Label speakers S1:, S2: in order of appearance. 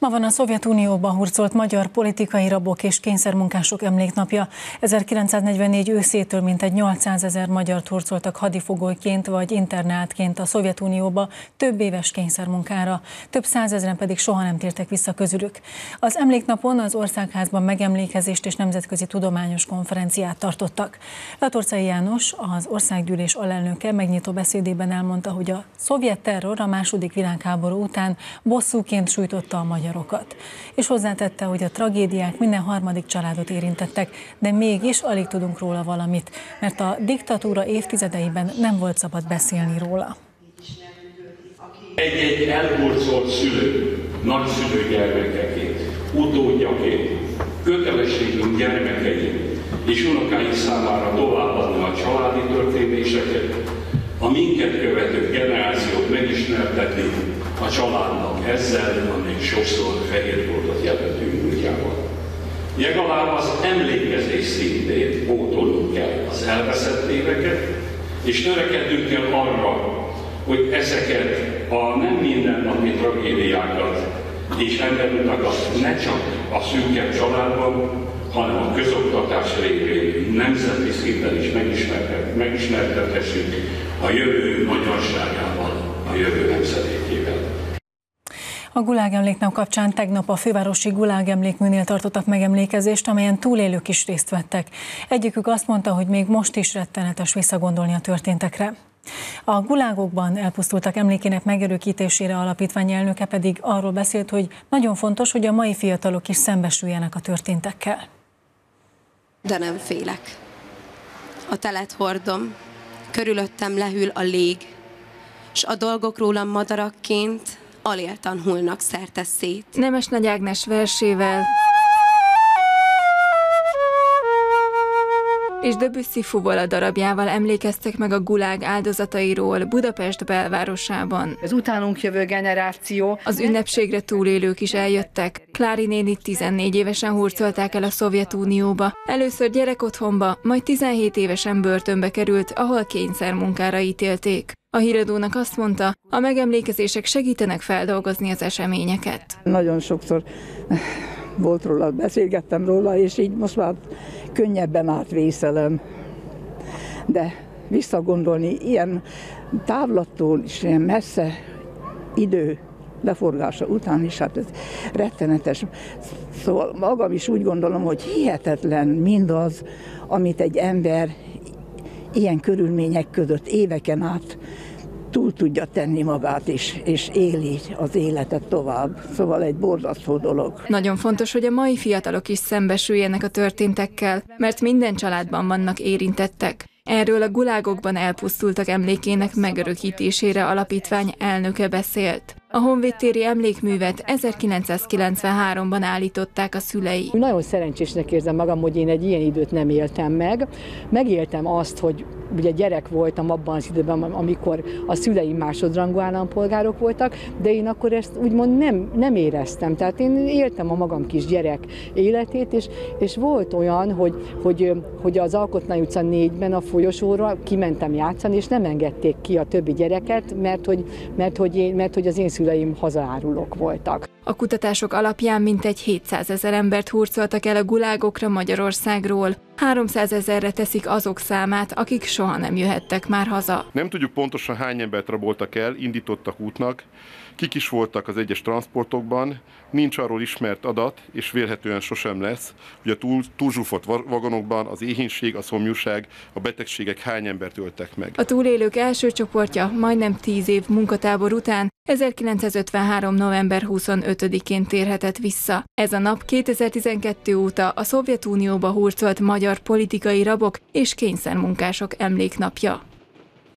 S1: Ma van a Szovjetunióban hurcolt magyar politikai rabok és kényszermunkások emléknapja. 1944 őszétől mintegy 800 ezer magyar hurcoltak hadifogolyként vagy internátként a Szovjetunióba több éves kényszermunkára. Több százezren pedig soha nem tértek vissza közülük. Az emléknapon az Országházban megemlékezést és nemzetközi tudományos konferenciát tartottak. Latorcai János, az országgyűlés alelnöke megnyitó beszédében elmondta, hogy a szovjet terror a második világháború után bosszúként sújtotta a magyarokat. És hozzátette, hogy a tragédiák minden harmadik családot érintettek, de mégis alig tudunk róla valamit, mert a diktatúra évtizedeiben nem volt szabad beszélni róla.
S2: Egy-egy elburcolt szülő, nagyszülő gyermekeként, utódjaként, kötelességünk gyermekei és unokáink számára továbbadni a családi történéseket, a minket követő generációt megismertetni családnak ezzel, amíg sokszor fehér voltat jelentő múltjával. Legalább az emlékezés szintén pótolnunk kell az elveszett éveket, és törekednünk kell arra, hogy ezeket a nem mindennapi tragédiákat és emberutakat ne csak a szűkebb családban, hanem a közoktatás révén nemzeti szinten is megismertethessük a jövő magyarságával, a jövő nemzedékével.
S1: A Gulág emléknap kapcsán tegnap a fővárosi Gulág emlékműnél tartottak megemlékezést, amelyen túlélők is részt vettek. Egyikük azt mondta, hogy még most is rettenetes visszagondolni a történtekre. A gulágokban elpusztultak emlékének megörökítésére alapítvány elnöke pedig arról beszélt, hogy nagyon fontos, hogy a mai fiatalok is szembesüljenek a történtekkel.
S3: De nem félek. A telet hordom, körülöttem lehűl a lég, s a dolgok rólam madarakként aléltan hullnak szerte szét.
S4: Nemes Nagy Ágnes versével és Debussy fuvola darabjával emlékeztek meg a gulág áldozatairól Budapest belvárosában.
S5: Az utánunk jövő generáció.
S4: Az ünnepségre túlélők is eljöttek. Klári néni 14 évesen hurcolták el a Szovjetunióba. Először gyerekotthonba, majd 17 évesen börtönbe került, ahol kényszermunkára ítélték. A híradónak azt mondta, a megemlékezések segítenek feldolgozni az eseményeket.
S6: Nagyon sokszor volt róla, beszélgettem róla, és így most már könnyebben átvészelem. De visszagondolni ilyen távlattól és ilyen messze idő leforgása után is, hát ez rettenetes. Szóval magam is úgy gondolom, hogy hihetetlen mindaz, amit egy ember ilyen körülmények között éveken át túl tudja tenni magát, és, és éli az életet tovább. Szóval egy borzasztó dolog.
S4: Nagyon fontos, hogy a mai fiatalok is szembesüljenek a történtekkel, mert minden családban vannak érintettek. Erről a gulágokban elpusztultak emlékének megörökítésére alapítvány elnöke beszélt. A honvédtéri emlékművet 1993-ban állították a szülei.
S5: Nagyon szerencsésnek érzem magam, hogy én egy ilyen időt nem éltem meg. Megéltem azt, hogy ugye gyerek voltam abban az időben, amikor a szüleim másodrangú állampolgárok voltak, de én akkor ezt úgymond nem, nem éreztem. Tehát én éltem a magam kis gyerek életét, és, és volt olyan, hogy, hogy, hogy az Alkotmány utca 4-ben a folyosóra kimentem játszani, és nem engedték ki a többi gyereket, mert hogy, mert hogy, én, mert hogy az én szüleim hazaárulók voltak.
S4: A kutatások alapján mintegy 700 ezer embert hurcoltak el a gulágokra Magyarországról. 300 ezerre teszik azok számát, akik soha nem jöhettek már haza.
S7: Nem tudjuk pontosan hány embert raboltak el, indítottak útnak, kik is voltak az egyes transportokban, nincs arról ismert adat, és vélhetően sosem lesz, hogy a túl, túlzsúfolt vagonokban az éhínség, a szomjúság, a betegségek hány embert öltek meg.
S4: A túlélők első csoportja majdnem 10 év munkatábor után 1953. november 25-én térhetett vissza. Ez a nap 2012 óta a Szovjetunióba hurcolt magyar politikai rabok és kényszermunkások emléknapja.